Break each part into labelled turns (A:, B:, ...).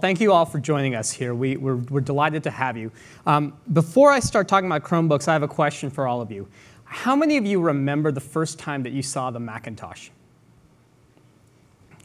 A: Thank you all for joining us here. We, we're, we're delighted to have you. Um, before I start talking about Chromebooks, I have a question for all of you. How many of you remember the first time that you saw the Macintosh?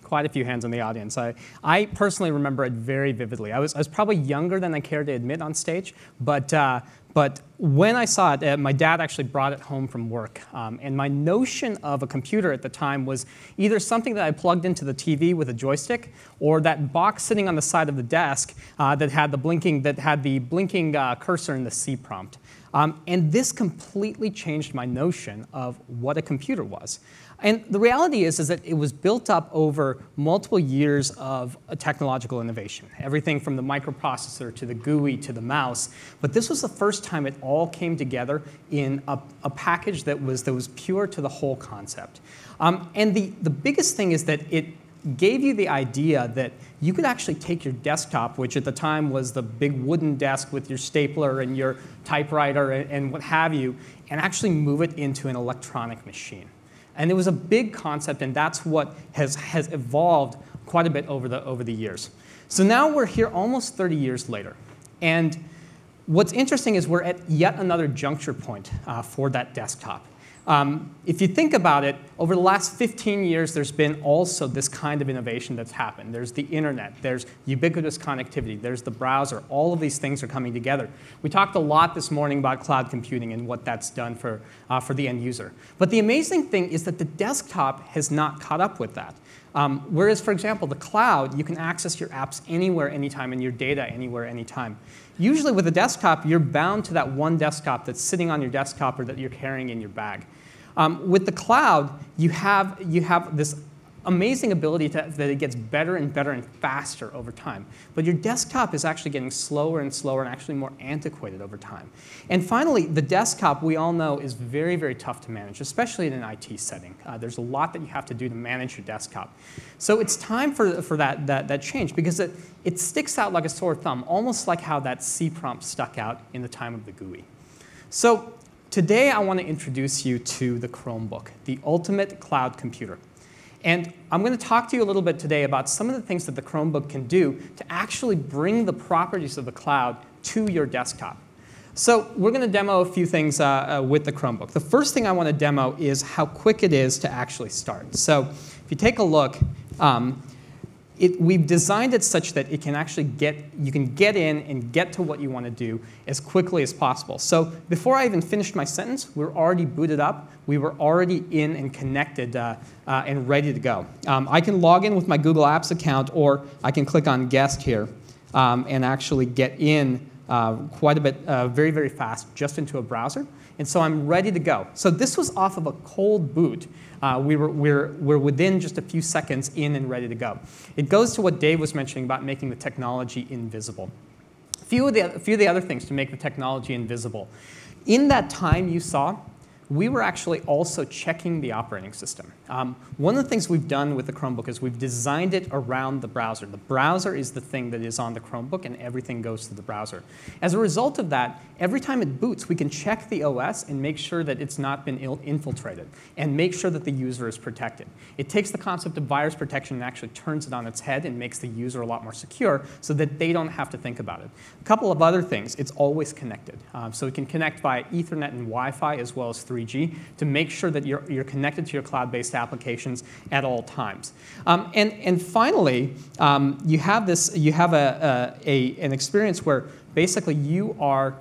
A: Quite a few hands in the audience. I, I personally remember it very vividly. I was, I was probably younger than I care to admit on stage, but uh, but when I saw it, uh, my dad actually brought it home from work. Um, and my notion of a computer at the time was either something that I plugged into the TV with a joystick, or that box sitting on the side of the desk uh, that had the blinking, that had the blinking uh, cursor in the C prompt. Um, and this completely changed my notion of what a computer was. And the reality is, is that it was built up over multiple years of technological innovation, everything from the microprocessor to the GUI to the mouse. But this was the first time it all came together in a, a package that was, that was pure to the whole concept. Um, and the, the biggest thing is that it gave you the idea that you could actually take your desktop, which at the time was the big wooden desk with your stapler and your typewriter and, and what have you, and actually move it into an electronic machine. And it was a big concept, and that's what has, has evolved quite a bit over the, over the years. So now we're here almost 30 years later. And what's interesting is we're at yet another juncture point uh, for that desktop. Um, if you think about it, over the last 15 years, there's been also this kind of innovation that's happened. There's the internet, there's ubiquitous connectivity, there's the browser. All of these things are coming together. We talked a lot this morning about cloud computing and what that's done for, uh, for the end user. But the amazing thing is that the desktop has not caught up with that. Um, whereas, for example, the cloud, you can access your apps anywhere, anytime, and your data anywhere, anytime. Usually with a desktop, you're bound to that one desktop that's sitting on your desktop or that you're carrying in your bag. Um, with the cloud, you have, you have this amazing ability to, that it gets better and better and faster over time. But your desktop is actually getting slower and slower and actually more antiquated over time. And finally, the desktop, we all know, is very, very tough to manage, especially in an IT setting. Uh, there's a lot that you have to do to manage your desktop. So it's time for, for that, that, that change because it, it sticks out like a sore thumb, almost like how that C prompt stuck out in the time of the GUI. So Today, I want to introduce you to the Chromebook, the ultimate cloud computer. And I'm going to talk to you a little bit today about some of the things that the Chromebook can do to actually bring the properties of the cloud to your desktop. So we're going to demo a few things uh, uh, with the Chromebook. The first thing I want to demo is how quick it is to actually start. So if you take a look, um, it, we've designed it such that it can actually get, you can get in and get to what you want to do as quickly as possible. So before I even finished my sentence, we are already booted up. We were already in and connected uh, uh, and ready to go. Um, I can log in with my Google Apps account, or I can click on Guest here um, and actually get in uh, quite a bit, uh, very, very fast, just into a browser. And so I'm ready to go. So this was off of a cold boot. Uh, we were, we're, we're within just a few seconds in and ready to go. It goes to what Dave was mentioning about making the technology invisible. A few of the, few of the other things to make the technology invisible. In that time you saw, we were actually also checking the operating system. Um, one of the things we've done with the Chromebook is we've designed it around the browser. The browser is the thing that is on the Chromebook, and everything goes to the browser. As a result of that, every time it boots, we can check the OS and make sure that it's not been infiltrated, and make sure that the user is protected. It takes the concept of virus protection and actually turns it on its head and makes the user a lot more secure so that they don't have to think about it. A couple of other things, it's always connected. Um, so it can connect via Ethernet and Wi-Fi as well as 3 3G to make sure that you're, you're connected to your cloud-based applications at all times. Um, and, and finally, um, you have, this, you have a, a, a, an experience where basically you are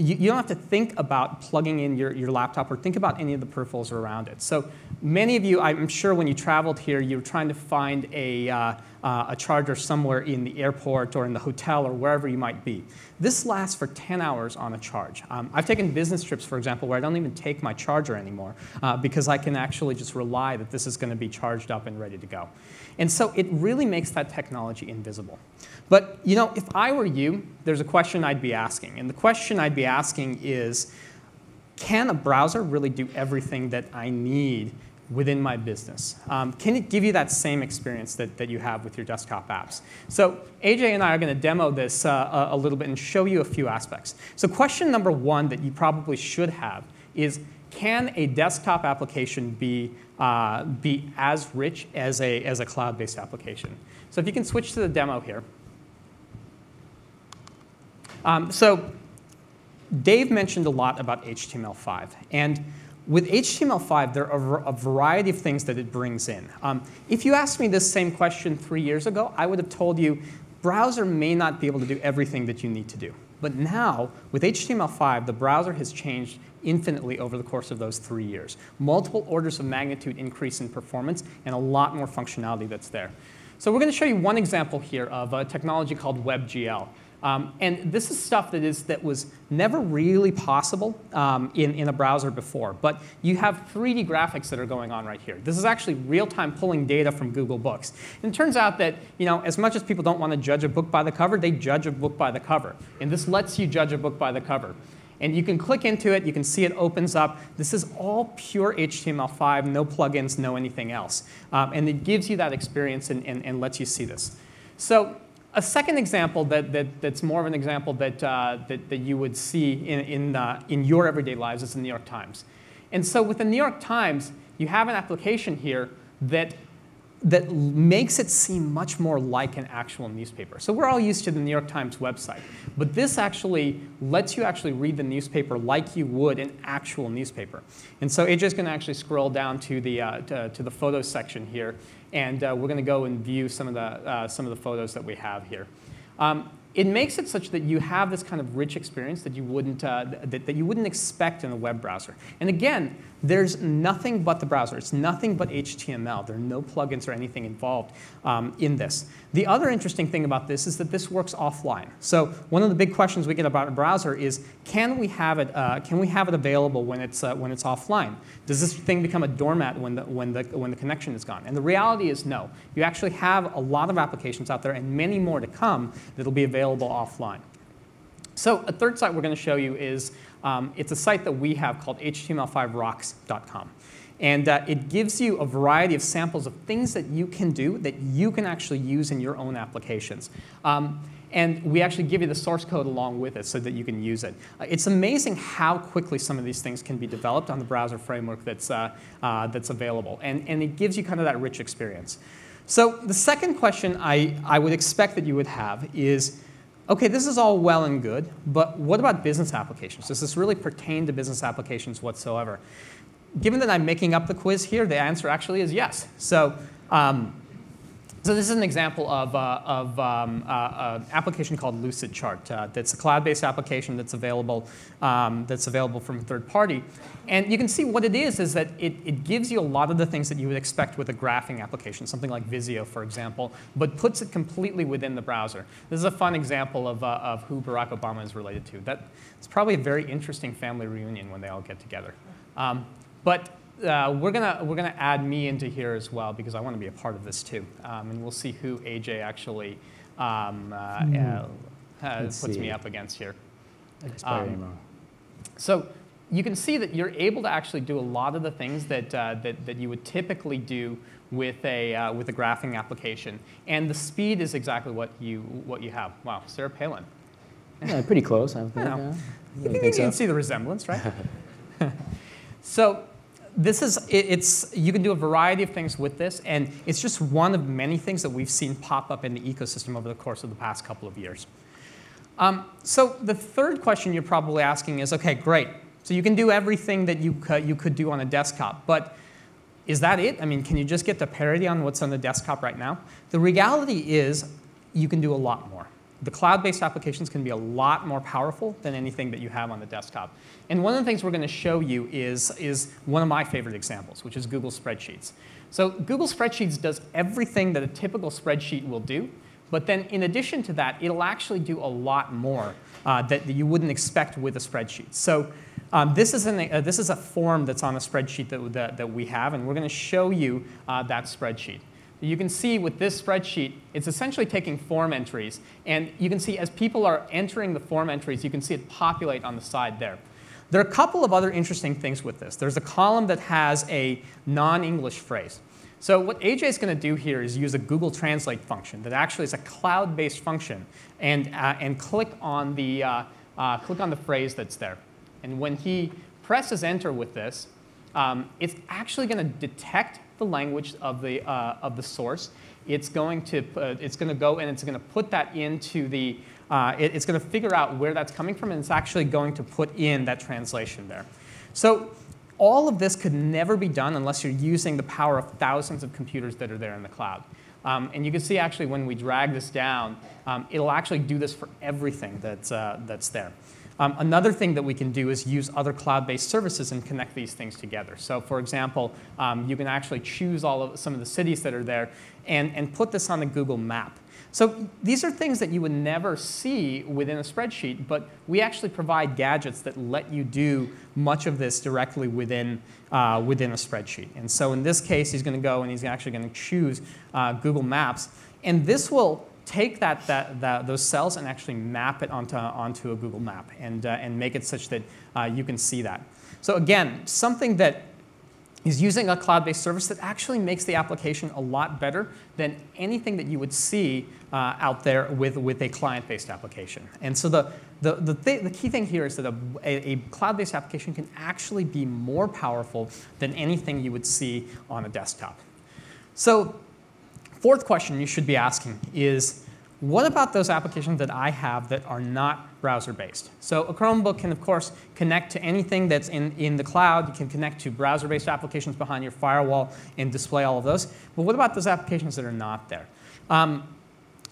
A: you, you, don't have to think about plugging in your, your laptop or think about any of the peripherals around it. So many of you, I'm sure when you traveled here, you were trying to find a, uh, uh, a charger somewhere in the airport or in the hotel or wherever you might be. This lasts for 10 hours on a charge. Um, I've taken business trips, for example, where I don't even take my charger anymore uh, because I can actually just rely that this is going to be charged up and ready to go. And so it really makes that technology invisible. But you know, if I were you, there's a question I'd be asking. And the question I'd be asking is, can a browser really do everything that I need within my business? Um, can it give you that same experience that, that you have with your desktop apps? So AJ and I are going to demo this uh, a, a little bit and show you a few aspects. So question number one that you probably should have is, can a desktop application be, uh, be as rich as a, as a cloud-based application? So if you can switch to the demo here. Um, so Dave mentioned a lot about HTML5. And with HTML5, there are a variety of things that it brings in. Um, if you asked me this same question three years ago, I would have told you browser may not be able to do everything that you need to do. But now, with HTML5, the browser has changed infinitely over the course of those three years. Multiple orders of magnitude increase in performance and a lot more functionality that's there. So we're going to show you one example here of a technology called WebGL. Um, and this is stuff that, is, that was never really possible um, in, in a browser before. But you have 3D graphics that are going on right here. This is actually real-time pulling data from Google Books. And it turns out that you know, as much as people don't want to judge a book by the cover, they judge a book by the cover. And this lets you judge a book by the cover. And you can click into it. You can see it opens up. This is all pure HTML5, no plugins, no anything else. Um, and it gives you that experience and, and, and lets you see this. So a second example that, that, that's more of an example that, uh, that, that you would see in, in, in your everyday lives is the New York Times. And so with the New York Times, you have an application here that, that makes it seem much more like an actual newspaper. So we're all used to the New York Times website. But this actually lets you actually read the newspaper like you would an actual newspaper. And so AJ's going to actually scroll down to the, uh, to, to the photos section here. And uh, we're going to go and view some of the, uh, some of the photos that we have here. Um, it makes it such that you have this kind of rich experience that you wouldn't, uh, that, that you wouldn't expect in a web browser. And again, there's nothing but the browser. It's nothing but HTML. There are no plugins or anything involved um, in this. The other interesting thing about this is that this works offline. So one of the big questions we get about a browser is, can we have it, uh, can we have it available when it's, uh, when it's offline? Does this thing become a doormat when the, when, the, when the connection is gone? And the reality is no. You actually have a lot of applications out there and many more to come that will be available offline. So a third site we're going to show you is um, it's a site that we have called html5rocks.com. And uh, it gives you a variety of samples of things that you can do that you can actually use in your own applications. Um, and we actually give you the source code along with it so that you can use it. Uh, it's amazing how quickly some of these things can be developed on the browser framework that's, uh, uh, that's available. And, and it gives you kind of that rich experience. So the second question I, I would expect that you would have is, okay, this is all well and good, but what about business applications? Does this really pertain to business applications whatsoever? Given that I'm making up the quiz here, the answer actually is yes. So um, so this is an example of, uh, of um, uh, an application called Lucidchart. Uh, that's a cloud-based application that's available, um, that's available from a third party. And you can see what it is, is that it, it gives you a lot of the things that you would expect with a graphing application, something like Visio, for example, but puts it completely within the browser. This is a fun example of, uh, of who Barack Obama is related to. That, it's probably a very interesting family reunion when they all get together. Um, but uh, we're gonna we're gonna add me into here as well because I want to be a part of this too, um, and we'll see who AJ actually um, uh, mm. uh, puts see. me up against here. Um, so you can see that you're able to actually do a lot of the things that uh, that, that you would typically do with a uh, with a graphing application, and the speed is exactly what you what you have. Wow, Sarah Palin.
B: Yeah, pretty close. I think. You,
A: know, you, you so? can see the resemblance, right? so this is, it's, you can do a variety of things with this, and it's just one of many things that we've seen pop up in the ecosystem over the course of the past couple of years. Um, so the third question you're probably asking is, okay, great. So you can do everything that you could, you could do on a desktop, but is that it? I mean, can you just get the parity on what's on the desktop right now? The reality is you can do a lot more the cloud-based applications can be a lot more powerful than anything that you have on the desktop. And one of the things we're going to show you is, is one of my favorite examples, which is Google Spreadsheets. So Google Spreadsheets does everything that a typical spreadsheet will do, but then in addition to that, it'll actually do a lot more uh, that, you wouldn't expect with a spreadsheet. So um, this, is an, uh, this is a form that's on a spreadsheet that, that, that we have, and we're going to show you uh, that spreadsheet you can see with this spreadsheet, it's essentially taking form entries. And you can see as people are entering the form entries, you can see it populate on the side there. There are a couple of other interesting things with this. There's a column that has a non-English phrase. So what AJ is going to do here is use a Google Translate function that actually is a cloud-based function and, uh, and click, on the, uh, uh, click on the phrase that's there. And when he presses enter with this, um, it's actually going to detect the language of the, uh, of the source. It's going to, uh, it's going to go and it's going to put that into the, uh, it, it's going to figure out where that's coming from, and it's actually going to put in that translation there. So all of this could never be done unless you're using the power of thousands of computers that are there in the cloud. Um, and you can see actually when we drag this down, um, it'll actually do this for everything that's, uh, that's there. Um, another thing that we can do is use other cloud-based services and connect these things together. So for example, um, you can actually choose all of some of the cities that are there and, and put this on the Google map. So these are things that you would never see within a spreadsheet, but we actually provide gadgets that let you do much of this directly within, uh, within a spreadsheet. And so in this case, he's going to go and he's actually going to choose uh, Google Maps. And this will take that, that, that, those cells and actually map it onto, onto a Google map and, uh, and make it such that uh, you can see that. So again, something that is using a cloud-based service that actually makes the application a lot better than anything that you would see uh, out there with, with a client-based application. And so the, the, the, th the, key thing here is that a, a, a cloud-based application can actually be more powerful than anything you would see on a desktop. So fourth question you should be asking is, what about those applications that I have that are not browser-based? So a Chromebook can, of course, connect to anything that's in, in the cloud. You can connect to browser-based applications behind your firewall and display all of those. But what about those applications that are not there? Um,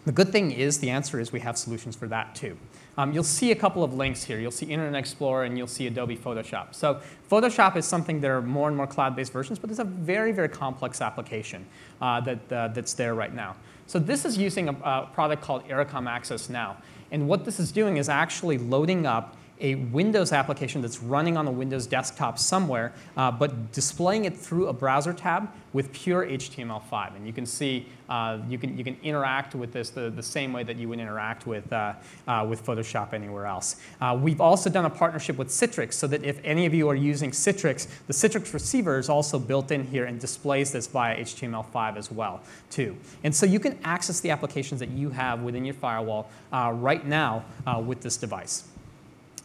A: the good thing is, the answer is we have solutions for that too. Um, you'll see a couple of links here. You'll see Internet Explorer and you'll see Adobe Photoshop. So Photoshop is something there are more and more cloud-based versions, but it's a very, very complex application uh, that, uh, that's there right now. So this is using a, a product called Ericom Access Now. And what this is doing is actually loading up a Windows application that's running on a Windows desktop somewhere, uh, but displaying it through a browser tab with pure HTML5. And you can see uh, you, can, you can interact with this the, the same way that you would interact with, uh, uh with Photoshop anywhere else. Uh, we've also done a partnership with Citrix so that if any of you are using Citrix, the Citrix receiver is also built in here and displays this via HTML5 as well, too. And so you can access the applications that you have within your firewall uh, right now with this device.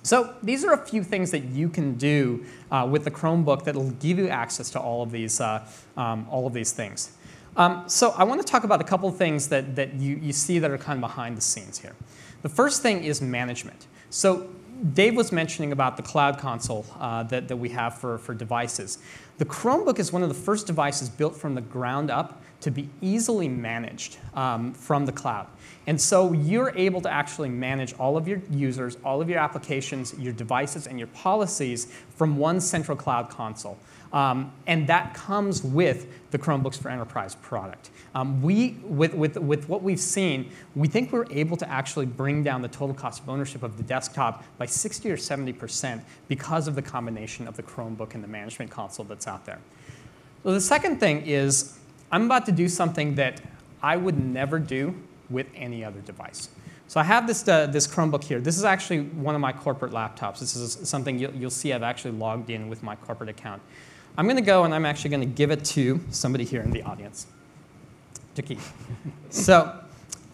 A: So these are a few things that you can do uh, with the Chromebook that will give you access to all of these, uh, um, all of these things. Um, so I want to talk about a couple of things that, that you, you see that are kind of behind the scenes here. The first thing is management. So Dave was mentioning about the cloud console uh, that, that we have for, for devices. The Chromebook is one of the first devices built from the ground up to be easily managed um, from the cloud. And so you're able to actually manage all of your users, all of your applications, your devices, and your policies from one central cloud console. Um, and that comes with the Chromebooks for Enterprise product. Um, we, with, with, with what we've seen, we think we're able to actually bring down the total cost of ownership of the desktop by 60 or 70% because of the combination of the Chromebook and the management console that's out there. So the second thing is I'm about to do something that I would never do with any other device. So I have this, uh, this Chromebook here. This is actually one of my corporate laptops. This is something you'll, you'll see I've actually logged in with my corporate account. I'm going to go and I'm actually going to give it to somebody here in the audience, to keep. so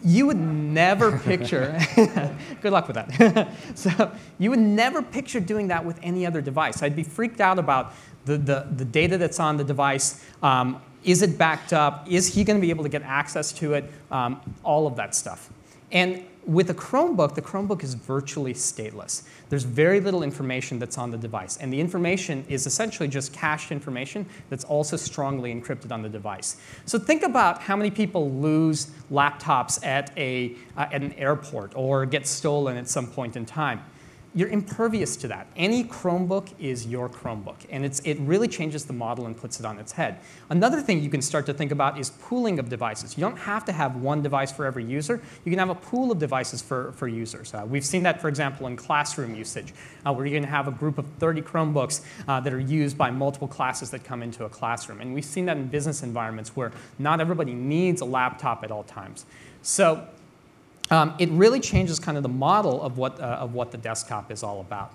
A: you would never picture, good luck with that. so you would never picture doing that with any other device. I'd be freaked out about the, the, the data that's on the device. Um, is it backed up? Is he going to be able to get access to it? Um, all of that stuff. And with a Chromebook, the Chromebook is virtually stateless. There's very little information that's on the device. And the information is essentially just cached information that's also strongly encrypted on the device. So think about how many people lose laptops at, a, uh, at an airport or get stolen at some point in time you're impervious to that. Any Chromebook is your Chromebook, and it's, it really changes the model and puts it on its head. Another thing you can start to think about is pooling of devices. You don't have to have one device for every user. You can have a pool of devices for, for users. Uh, we've seen that, for example, in classroom usage, uh, where you're going to have a group of 30 Chromebooks uh, that are used by multiple classes that come into a classroom. And we've seen that in business environments where not everybody needs a laptop at all times. So um, it really changes kind of the model of what, uh, of what the desktop is all about.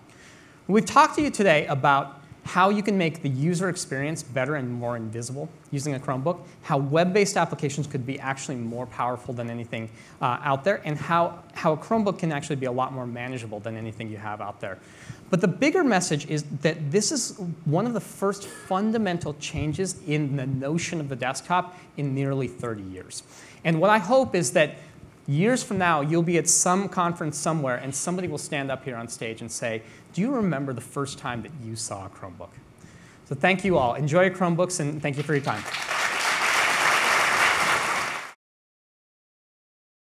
A: We've talked to you today about how you can make the user experience better and more invisible using a Chromebook, how web-based applications could be actually more powerful than anything uh, out there, and how, how a Chromebook can actually be a lot more manageable than anything you have out there. But the bigger message is that this is one of the first fundamental changes in the notion of the desktop in nearly 30 years. And what I hope is that years from now, you'll be at some conference somewhere, and somebody will stand up here on stage and say, Do you remember the first time that you saw a Chromebook? So thank you all. Enjoy your Chromebooks, and thank you for your time.